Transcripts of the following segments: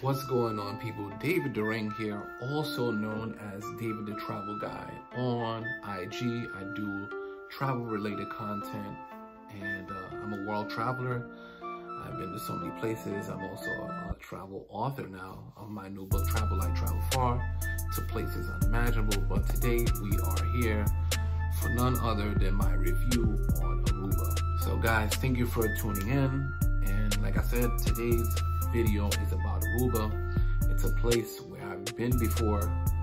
What's going on people? David Darang here, also known as David the Travel Guy. On IG, I do travel related content and uh, I'm a world traveler. I've been to so many places. I'm also a, a, travel author now of my new book, Travel Light Travel Far, to places unimaginable. But today we are here for none other than my review on Aruba. So guys, thank you for tuning in. And like I said, today's video is about Aruba. It's a place where I've been before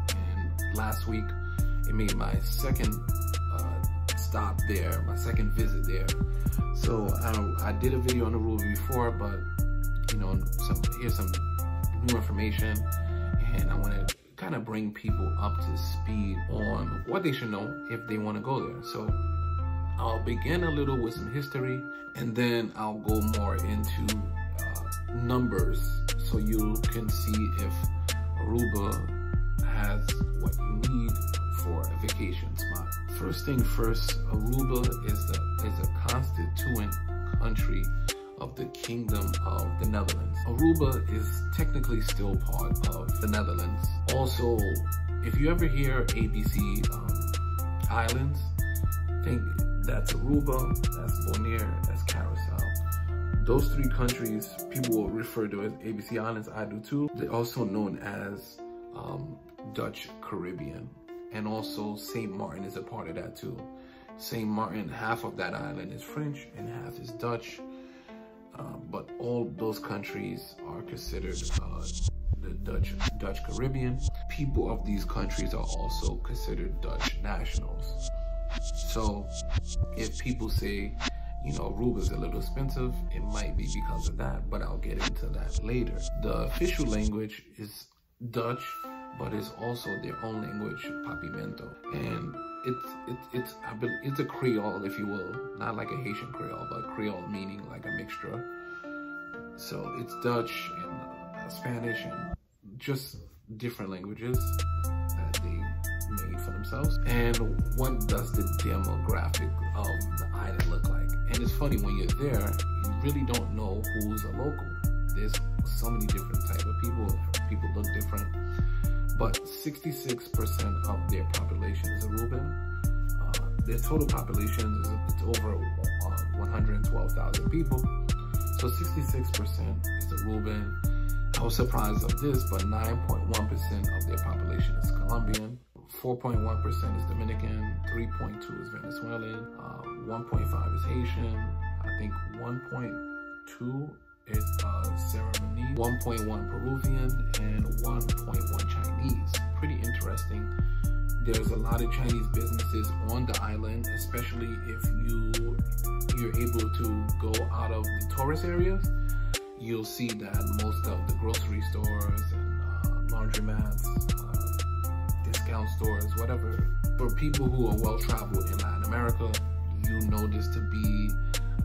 and last week it made my second uh, stop there, my second visit there. So I, I did a video on Aruba before, but you know, some, here's some new information and I want to kind of bring people up to speed on what they should know if they want to go there. So I'll begin a little with some history and then I'll go more into numbers so you can see if Aruba has what you need for a vacation spot. First thing first, Aruba is, the, is a constituent country of the Kingdom of the Netherlands. Aruba is technically still part of the Netherlands. Also, if you ever hear ABC um, Islands, think that's Aruba, that's Bonaire. Those three countries, people will refer to as ABC Islands, I do too. They're also known as um, Dutch Caribbean. And also St. Martin is a part of that too. St. Martin, half of that island is French and half is Dutch. Uh, but all those countries are considered uh, the Dutch Dutch Caribbean. People of these countries are also considered Dutch nationals. So if people say you know, Aruba's a little expensive. It might be because of that, but I'll get into that later. The official language is Dutch, but it's also their own language, Papiamento. And it's, it's, it's, it's a Creole, if you will, not like a Haitian Creole, but Creole meaning like a mixture. So it's Dutch and uh, Spanish and just different languages made for themselves. And what does the demographic of the island look like? And it's funny, when you're there, you really don't know who's a local. There's so many different type of people. People look different. But 66% of their population is Aruban. Uh, their total population is it's over uh, 112,000 people. So 66% is Aruban. I was surprised of this, but 9.1% of their population is Colombian. 4.1% is Dominican, 3.2 is Venezuelan, uh, 1.5 is Haitian, I think 1.2 is uh, Surinamese, 1.1 Peruvian, and 1.1 Chinese. Pretty interesting. There's a lot of Chinese businesses on the island, especially if you you're able to go out of the tourist areas. You'll see that most of the grocery stores and uh, laundromats, uh, whatever. For people who are well traveled in Latin America, you know this to be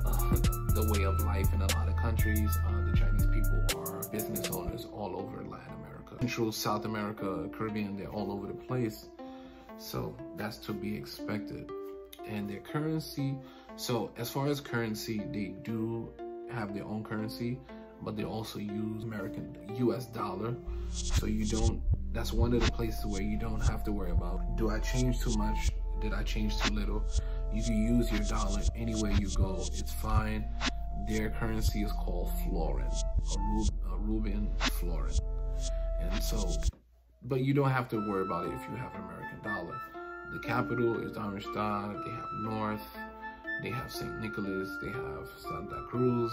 uh, the way of life in a lot of countries. Uh, the Chinese people are business owners all over Latin America. Central, South America, Caribbean, they're all over the place. So that's to be expected. And their currency, so as far as currency, they do have their own currency, but they also use American US dollar. So you don't, that's one of the places where you don't have to worry about, do I change too much? Did I change too little? You can use your dollar anywhere you go. It's fine. Their currency is called florin, a, Aruban florin. And so, but you don't have to worry about it if you have an American dollar. The capital is Oranjestad. They have North. They have St. Nicholas. They have Santa Cruz.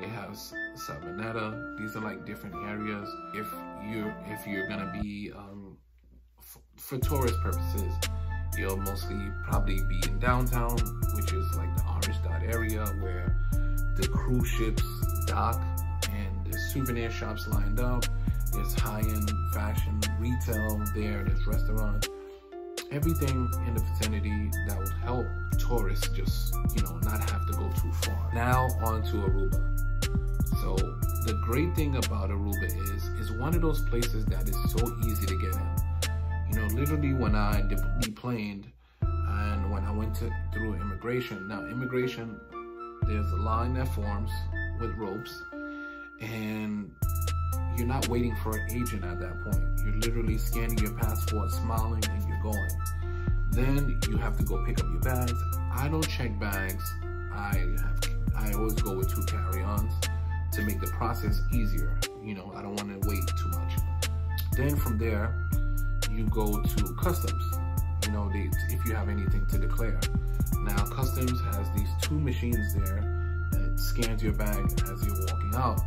They have Sabaneta. These are like different areas. If you're if you're gonna be um, for tourist purposes, You'll mostly probably be in downtown, which is like the Oranjestad area where the cruise ships dock and there's souvenir shops lined up. There's high-end fashion retail there. There's restaurants. Everything in the vicinity that will help tourists just, you know, not have to go too far. Now on to Aruba. So the great thing about Aruba is, it's one of those places that is so easy to get in you know, literally when I deplaned and when I went to, through immigration. Now, immigration, there's a line that forms with ropes and you're not waiting for an agent at that point. You're literally scanning your passport, smiling, and you're going. Then you have to go pick up your bags. I don't check bags. I have I always go with two carry-ons to make the process easier. You know, I don't want to wait too much. Then from there, you go to customs. You know, they, if you have anything to declare. Now, customs has these two machines there that scans your bag as you're walking out.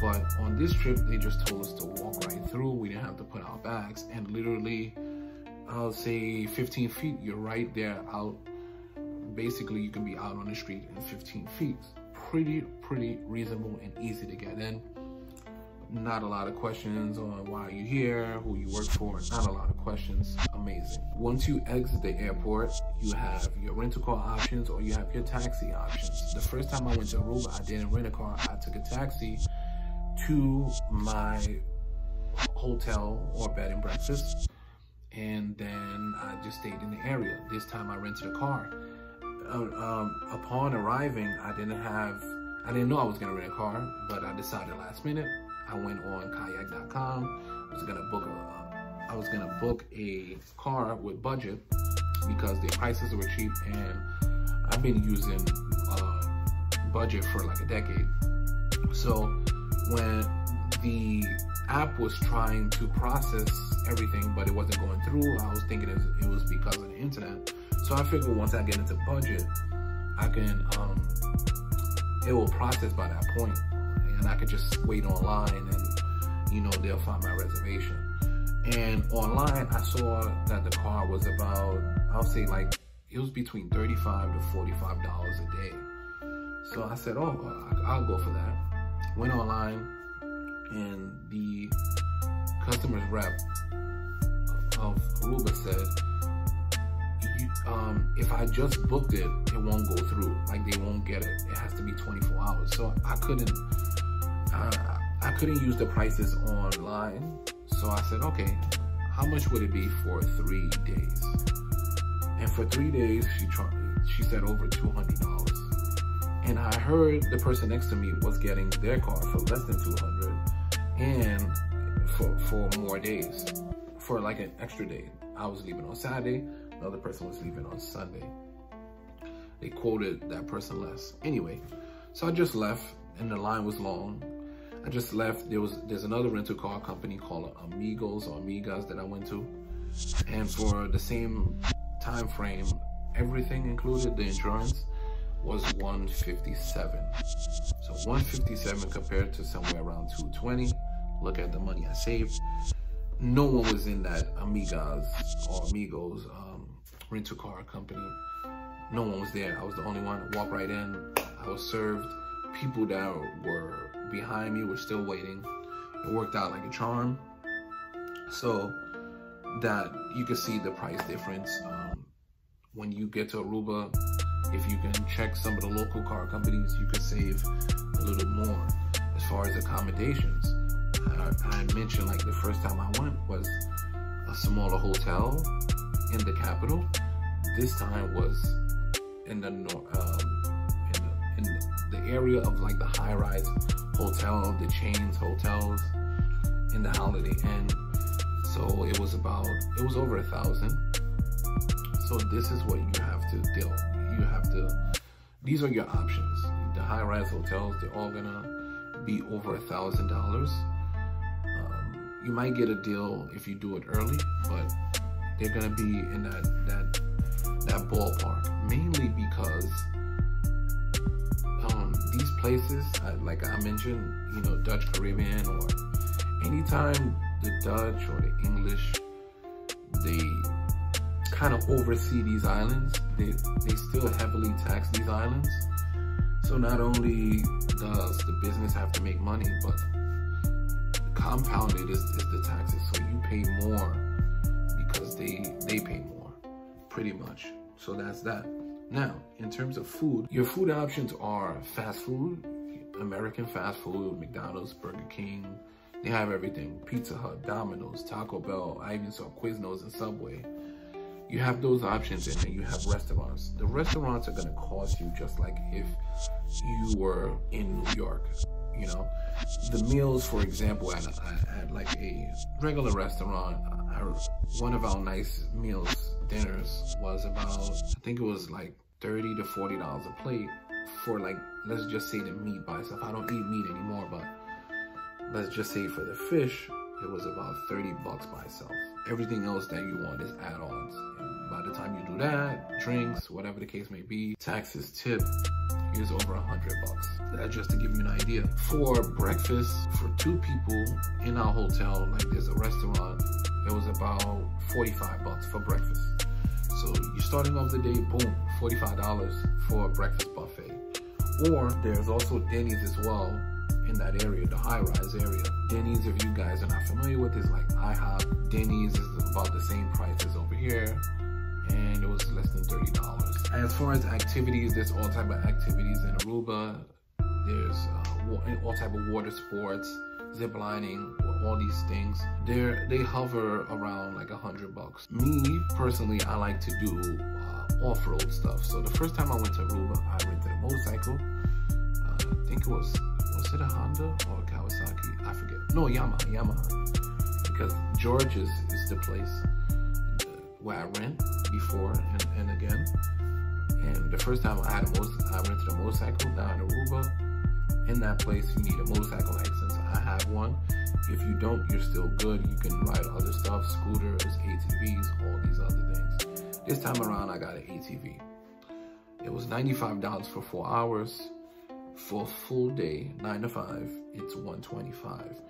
But on this trip, they just told us to walk right through. We didn't have to put our bags. And literally, I'll say 15 feet, you're right there out. Basically, you can be out on the street in 15 feet. Pretty, pretty reasonable and easy to get in. Not a lot of questions on why you're here, who you work for, not a lot of questions. Amazing. Once you exit the airport, you have your rental car options or you have your taxi options. The first time I went to Aruba, I didn't rent a car. I took a taxi to my hotel or bed and breakfast. And then I just stayed in the area. This time I rented a car. Uh, um, upon arriving, I didn't have, I didn't know I was gonna rent a car, but I decided last minute. I went on kayak.com. I was gonna book a, I was gonna book a car with budget because the prices were cheap and I've been using uh, budget for like a decade. So when the app was trying to process everything, but it wasn't going through, I was thinking it was because of the internet. So I figured once I get into budget, I can, um, it will process by that point and I could just wait online and, you know, they'll find my reservation. And online, I saw that the car was about, I'll say like, it was between 35 to $45 a day. So I said, oh, I'll go for that went online and the customer's rep of Aruba said, um, if I just booked it, it won't go through. Like they won't get it. It has to be 24 hours. So I couldn't, uh, I couldn't use the prices online. So I said, okay, how much would it be for three days? And for three days, she she said over $200. And I heard the person next to me was getting their car for less than 200 and for, for more days, for like an extra day. I was leaving on Saturday, the other person was leaving on Sunday. They quoted that person less. Anyway, so I just left and the line was long. I just left. There was there's another rental car company called Amigos or Amigas that I went to. And for the same time frame, everything included the insurance, was 157. So 157 compared to somewhere around 220. Look at the money I saved. No one was in that Amigas or Amigos um, rental car company. No one was there. I was the only one. Walk right in. I was served. People that were behind me were still waiting. It worked out like a charm. So that you can see the price difference. Um, when you get to Aruba, if you can check some of the local car companies, you can save a little more as far as accommodations. I, I mentioned like the first time I went was a smaller hotel in the capital. This time was in the um, in, the, in the area of like the high-rise hotel, the chains hotels in the Holiday Inn. So it was about it was over a thousand. So this is what you have to deal you have to, these are your options. The high-rise hotels, they're all gonna be over a thousand dollars. Um, you might get a deal if you do it early, but they're gonna be in that that that ballpark mainly because um, these places, like I mentioned, you know, Dutch Caribbean or anytime the Dutch or the English, they kind of oversee these islands. They, they still heavily tax these islands. So not only does the business have to make money, but compounded is, is the taxes. So you pay more because they, they pay more, pretty much. So that's that. Now, in terms of food, your food options are fast food, American fast food, McDonald's, Burger King. They have everything. Pizza Hut, Domino's, Taco Bell. I even saw Quiznos and Subway you have those options and then you have restaurants. The restaurants are gonna cost you just like if you were in New York. You know. The meals, for example, at, at like a regular restaurant, uh, I, one of our nice meals, dinners, was about, I think it was like 30 to $40 a plate for like, let's just say the meat by itself. I don't eat meat anymore, but let's just say for the fish, it was about 30 bucks by itself. Everything else that you want is add-ons. By the time you do that, drinks, whatever the case may be, taxes, tip, is over a hundred bucks. That's just to give you an idea. For breakfast, for two people in our hotel, like there's a restaurant, it was about 45 bucks for breakfast. So you're starting off the day, boom, $45 for a breakfast buffet. Or there's also Denny's as well in that area, the high-rise area. Denny's, if you guys are not familiar with, is like IHOP. Denny's is about the same price as over here, and it was less than $30. As far as activities, there's all type of activities in Aruba. There's uh, all type of water sports, zip lining, all these things. They're, they hover around like a hundred bucks. Me, personally, I like to do uh, off-road stuff. So the first time I went to Aruba, I rented a motorcycle. I think it was was it a Honda or a Kawasaki? I forget. No, Yamaha, Yamaha. Because George's is the place uh, where I rent before and, and again. And the first time I had a motor, I rented a motorcycle down in Aruba. In that place, you need a motorcycle license. I have one. If you don't, you're still good. You can ride other stuff, scooters, ATVs, all these other things. This time around, I got an ATV. It was $95 for four hours for a full day, nine to five, it's 125.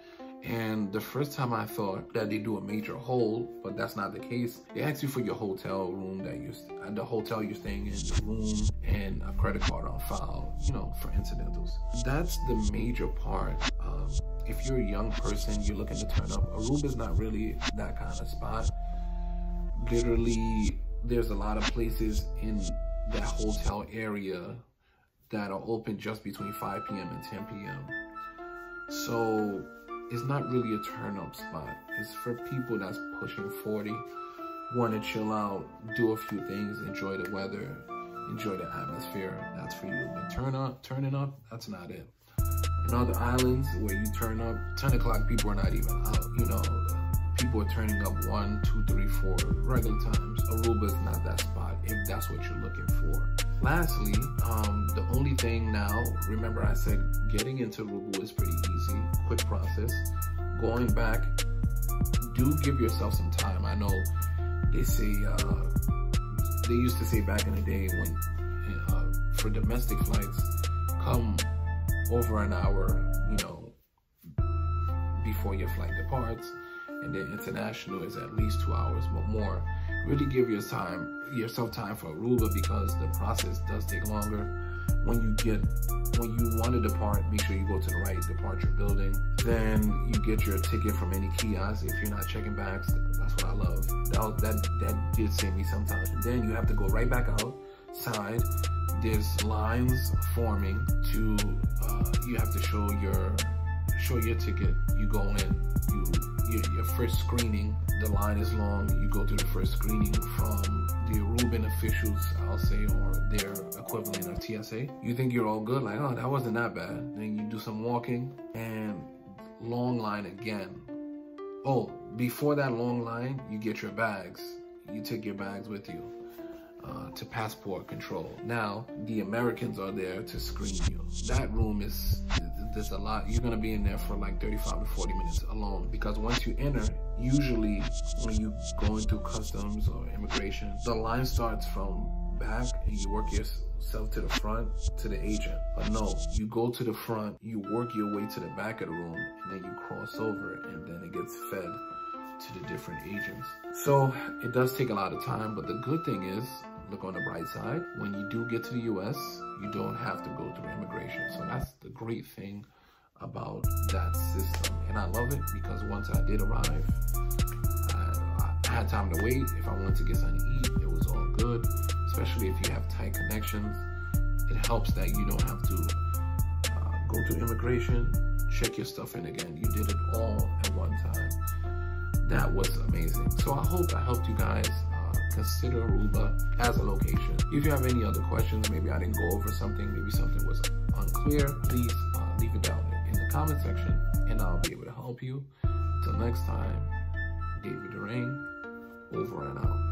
And the first time I thought that they do a major hold, but that's not the case. They ask you for your hotel room that you, at the hotel you're staying in, the room, and a credit card on file, you know, for incidentals. That's the major part. Um, if you're a young person, you're looking to turn up, Aruba's not really that kind of spot. Literally, there's a lot of places in that hotel area that are open just between 5 p.m. and 10 p.m. So it's not really a turn up spot. It's for people that's pushing 40, want to chill out, do a few things, enjoy the weather, enjoy the atmosphere. That's for you. But turn up, turning up, that's not it. In other islands where you turn up, 10 o'clock, people are not even out. You know, people are turning up one, two, three, four regular times. Aruba is not that spot if that's what you're looking for. Lastly, um, the only thing now, remember I said getting into Aruba is pretty easy, quick process. Going back, do give yourself some time. I know they say, uh, they used to say back in the day when, uh, for domestic flights, come over an hour, you know, before your flight departs. And then international is at least two hours, but more really give your time yourself time for Aruba because the process does take longer. When you get when you want to depart, make sure you go to the right departure building. Then you get your ticket from any kiosk. If you're not checking bags, that's what I love. That that that did save me sometimes. Then you have to go right back outside. There's lines forming to uh, you have to show your show your ticket. You go in. You your, your first screening, the line is long. You go through the first screening from the Aruban officials, I'll say, or their equivalent of TSA. You think you're all good, like, oh, that wasn't that bad. Then you do some walking and long line again. Oh, before that long line, you get your bags. You take your bags with you uh, to passport control. Now, the Americans are there to screen you. That room is there's a lot. You're gonna be in there for like 35 to 40 minutes alone because once you enter, usually when you go into customs or immigration, the line starts from back and you work yourself to the front to the agent. But no, you go to the front, you work your way to the back of the room, and then you cross over and then it gets fed to the different agents. So it does take a lot of time, but the good thing is look on the bright side. When you do get to the US, you don't have to go through immigration. So that's the great thing about that system. And I love it because once I did arrive, I, I had time to wait. If I wanted to get something to eat, it was all good. Especially if you have tight connections. It helps that you don't have to uh, go through immigration, check your stuff in again. You did it all at one time. That was amazing. So I hope I helped you guys consider Aruba as a location. If you have any other questions, maybe I didn't go over something, maybe something was unclear, please uh, leave it down in the comment section and I'll be able to help you. Till next time, David Darang, over and out.